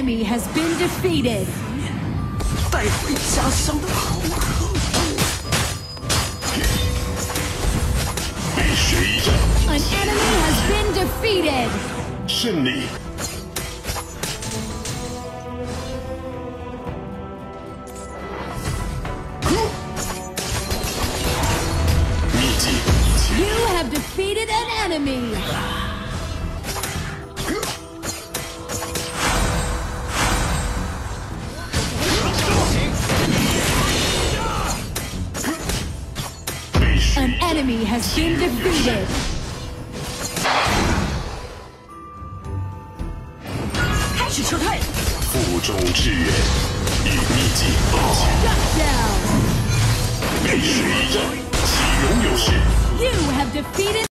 enemy has been defeated. An enemy has been defeated. 胜利。You have defeated an enemy. An enemy has been defeated. You have defeated